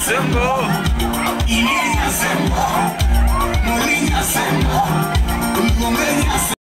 fazendo gol.